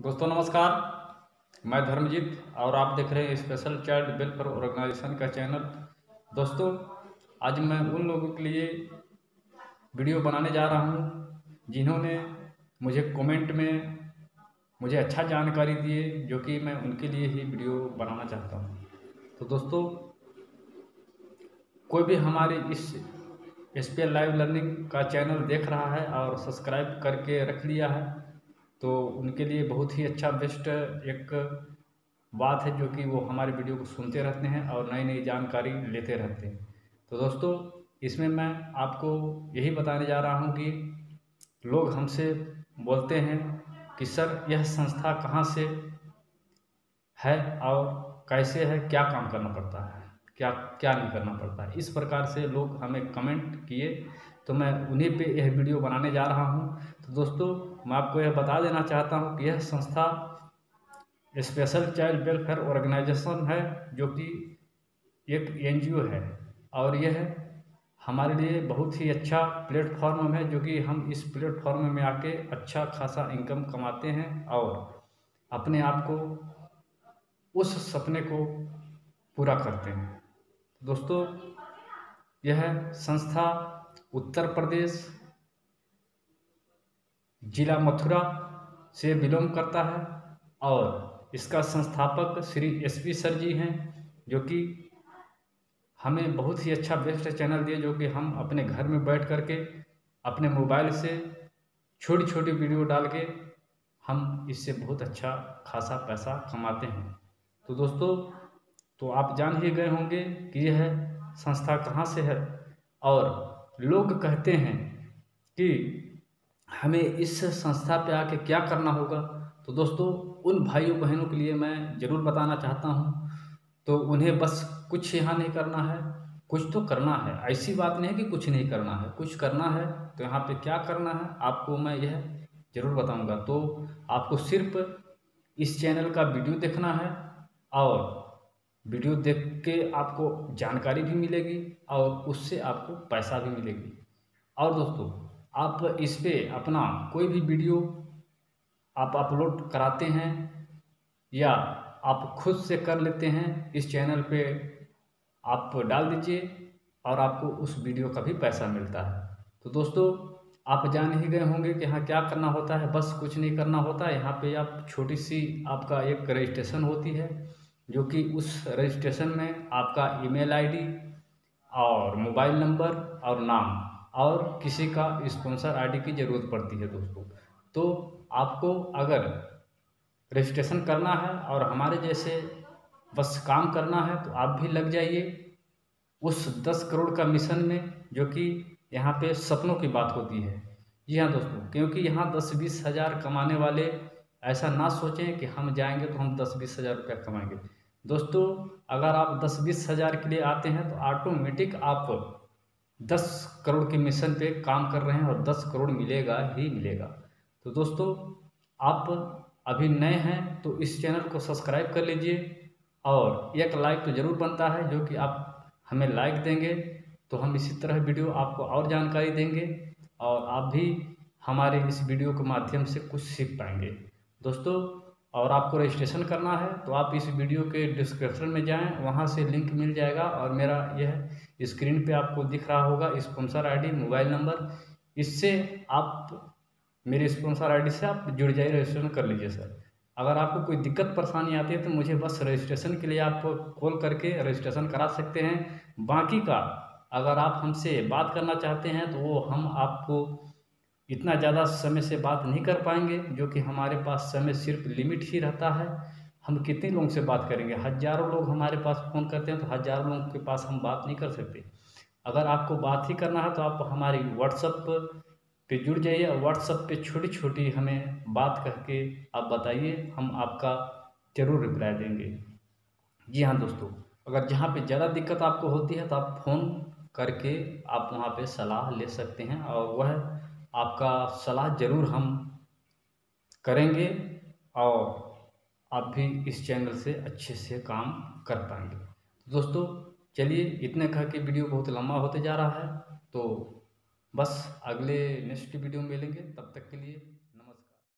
दोस्तों, नमस्कार। मैं धर्मजीत और आप देख रहे हैं स्पेशल चाइल्ड वेलफेयर ऑर्गेनाइजेशन का चैनल दोस्तों, आज मैं उन लोगों के लिए वीडियो बनाने जा रहा हूँ, जिन्होंने मुझे कमेंट में मुझे अच्छा जानकारी दिए जो कि मैं उनके लिए ही वीडियो बनाना चाहता हूँ। तो दोस्तों, कोई भी हमारे इस एस लाइव लर्निंग का चैनल देख रहा है और सब्सक्राइब करके रख लिया है तो उनके लिए बहुत ही अच्छा बेस्ट एक बात है जो कि वो हमारे वीडियो को सुनते रहते हैं और नई नई जानकारी लेते रहते हैं। तो दोस्तों, इसमें मैं आपको यही बताने जा रहा हूँ कि लोग हमसे बोलते हैं कि, सर, यह संस्था कहाँ से है और कैसे है? क्या काम करना पड़ता है? क्या क्या नहीं करना पड़ता है? इस प्रकार से लोग हमें कमेंट किए तो मैं उन्हीं पे यह वीडियो बनाने जा रहा हूँ। तो दोस्तों, मैं आपको यह बता देना चाहता हूँ कि यह संस्था स्पेशल चाइल्ड वेलफेयर ऑर्गेनाइजेशन है, जो कि एक एनजीओ है और यह हमारे लिए बहुत ही अच्छा प्लेटफॉर्म है, जो कि हम इस प्लेटफॉर्म में आके अच्छा खासा इनकम कमाते हैं और अपने आप को उस सपने को पूरा करते हैं। दोस्तों, यह संस्था उत्तर प्रदेश, जिला मथुरा से बिलोंग करता है और इसका संस्थापक Shri S P sir ji हैं, जो कि हमें बहुत ही अच्छा बेस्ट चैनल दिए, जो कि हम अपने घर में बैठ कर के अपने मोबाइल से छोटी छोटी वीडियो डाल के हम इससे बहुत अच्छा खासा पैसा कमाते हैं। तो दोस्तों तो आप जान ही गए होंगे कि यह संस्था कहाँ से है और लोग कहते हैं कि हमें इस संस्था पे आके क्या करना होगा? तो दोस्तों, उन भाइयों बहनों के लिए मैं ज़रूर बताना चाहता हूँ। तो उन्हें बस कुछ यहाँ नहीं करना है, कुछ तो करना है। ऐसी बात नहीं है कि कुछ नहीं करना है, कुछ करना है तो यहाँ पे क्या करना है, आपको मैं यह ज़रूर बताऊँगा। तो आपको सिर्फ़ इस चैनल का वीडियो देखना है और वीडियो देख के आपको जानकारी भी मिलेगी और उससे आपको पैसा भी मिलेगी। और दोस्तों, आप इस पर अपना कोई भी वीडियो आप अपलोड कराते हैं या आप खुद से कर लेते हैं, इस चैनल पे आप डाल दीजिए और आपको उस वीडियो का भी पैसा मिलता है। तो दोस्तों, आप जान ही गए होंगे कि यहाँ क्या करना होता है। बस कुछ नहीं करना होता। है यहाँ पे आप छोटी सी आपका एक रजिस्ट्रेशन होती है। जो कि उस रजिस्ट्रेशन में आपका ईमेल आईडी और मोबाइल नंबर और नाम और किसी का स्पॉन्सर आईडी की ज़रूरत पड़ती है दोस्तों। तो आपको अगर रजिस्ट्रेशन करना है और हमारे जैसे बस काम करना है तो आप भी लग जाइए। उस दस करोड़ का मिशन में जो कि यहाँ पे सपनों की बात होती है। जी हाँ दोस्तों, क्योंकि यहाँ दस बीस हज़ार कमाने वाले ऐसा ना सोचें कि हम जाएँगे तो हम दस बीस हज़ार रुपया कमाएँगे। दोस्तों, अगर आप दस बीस हज़ार के लिए आते हैं तो ऑटोमेटिक आप दस करोड़ के मिशन पे काम कर रहे हैं और दस करोड़ मिलेगा ही मिलेगा। तो दोस्तों, आप अभी नए हैं तो इस चैनल को सब्सक्राइब कर लीजिए और एक लाइक तो ज़रूर बनता है, जो कि आप हमें लाइक देंगे। तो हम इसी तरह वीडियो आपको और जानकारी देंगे और आप भी हमारे इस वीडियो के माध्यम से कुछ सीख पाएँगे। दोस्तों और आपको रजिस्ट्रेशन करना है तो आप इस वीडियो के डिस्क्रिप्शन में जाएँ, वहाँ से लिंक मिल जाएगा और मेरा यह स्क्रीन पे आपको दिख रहा होगा स्पॉन्सर आईडी मोबाइल नंबर इससे आप, मेरे स्पॉन्सर आईडी से आप जुड़ जाइए रजिस्ट्रेशन कर लीजिए सर। अगर आपको कोई दिक्कत, परेशानी आती है तो मुझे बस रजिस्ट्रेशन के लिए आप कॉल करके रजिस्ट्रेशन करा सकते हैं। बाकी का, अगर आप हमसे बात करना चाहते हैं तो वो हम आपको इतना ज़्यादा समय से बात नहीं कर पाएँगे, जो कि हमारे पास समय सिर्फ़ लिमिट ही रहता है। हम कितने लोगों से बात करेंगे? हज़ारों लोग हमारे पास फ़ोन करते हैं तो हज़ारों लोगों के पास हम बात नहीं कर सकते। अगर आपको बात ही करना है तो आप हमारी व्हाट्सअप पे जुड़ जाइए और व्हाट्सअप पे छोटी छोटी हमें बात करके आप बताइए, हम आपका ज़रूर रिप्लाई देंगे। जी हाँ दोस्तों, अगर जहाँ पे ज़्यादा दिक्कत आपको होती है तो आप फ़ोन करके आप वहाँ पे सलाह ले सकते हैं और वह आपका सलाह ज़रूर हम करेंगे और आप भी इस चैनल से अच्छे से काम कर पाएँगे। दोस्तों, चलिए, इतने कह के वीडियो बहुत लंबा होते जा रहा है तो बस अगले नेक्स्ट वीडियो में मिलेंगे। तब तक के लिए